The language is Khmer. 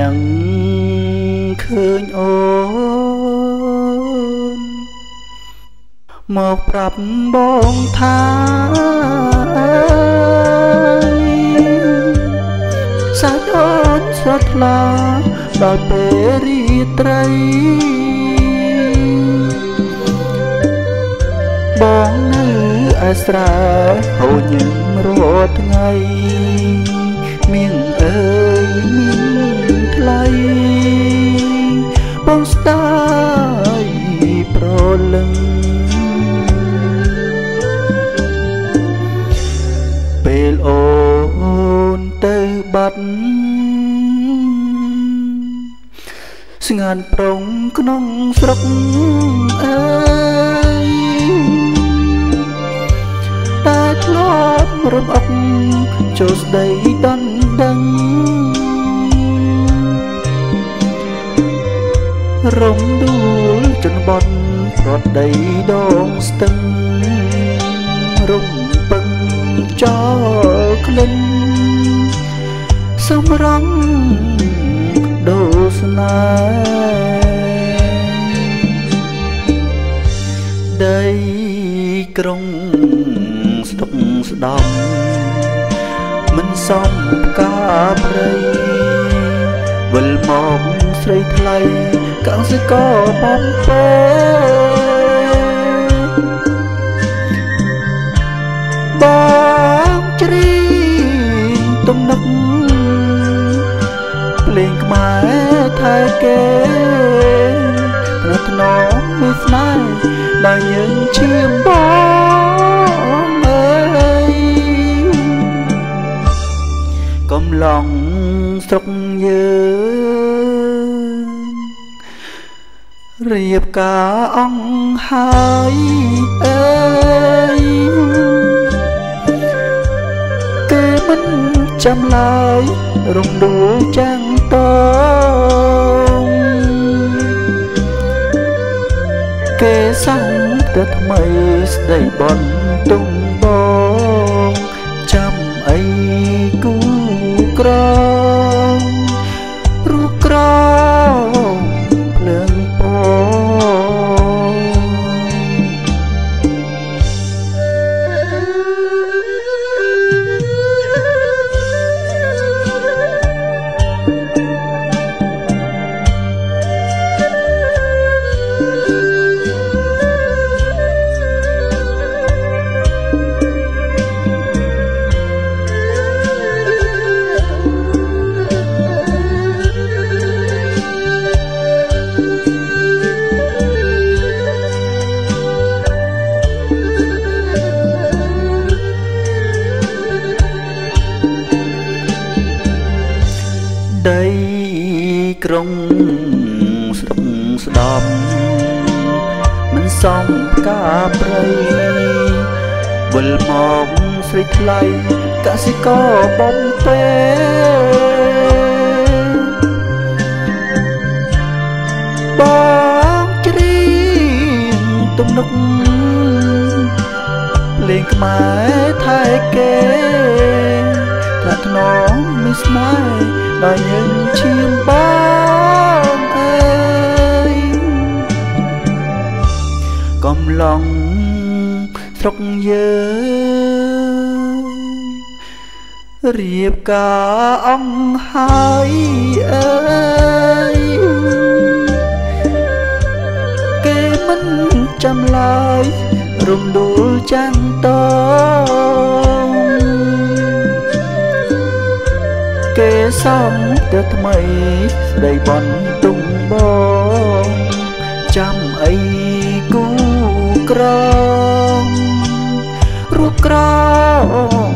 មានញ៉ាំឃើញអូន មកប្រាប់បងថាសាច់អូនស្រស់ថ្លាដល់ពេលរីត្រីបងនៅអាស្រែហូរញឹមរាល់ថ្ងៃ ងស្ដាយប្រលឹងពេលអូនទៅបាត់ស្ងាត់ប្រងក្នុងស្រុកអើយតែធ្លាប់រំអុកចូលស្ដីដណ្ដឹង រំដួលចនបត់ប្រត់ដីដងស្ទឹងរំពឹងចោលក្លិនសំរងដូស្នេហ៍ដីក្រុងស្តុកស្ដំមិនសមការព្រៃវិលមកស្រីថ្លៃ កាំងសិកបំពេបងជ្រីងទំនឹកភ្លេងខ្មែរថែគេប្រថ្នមមួយស្នេហ៍ដល់យើងឈាមបងអើយកំឡងស្រុកយើង រៀបការអង្គហើយអើយគេមិនចាំឡើយរំដួលចាំងតងគេសាំងទៅថ្មីស្ដីបនទុំបងចាំអីគូក្ររូ ក្រុងស្រុកស្ដំមិនសមការព្រៃវិលមកស្រីថ្លៃកសិករបំពេបងជ្រីងទំនុកភ្លេងខ្មែរថែគេប្រាថ្នាមានស្នេហ៍ដល់យើងឈាមប កំឡងស្រុកយើងរៀបការអង្គហើយអើយគេមិនចាំឡើយរំដួលចាំងតងគេសំទៅថ្មីស្ដីបនទុំបងចាំអីគូ ក្រងរូបក្រង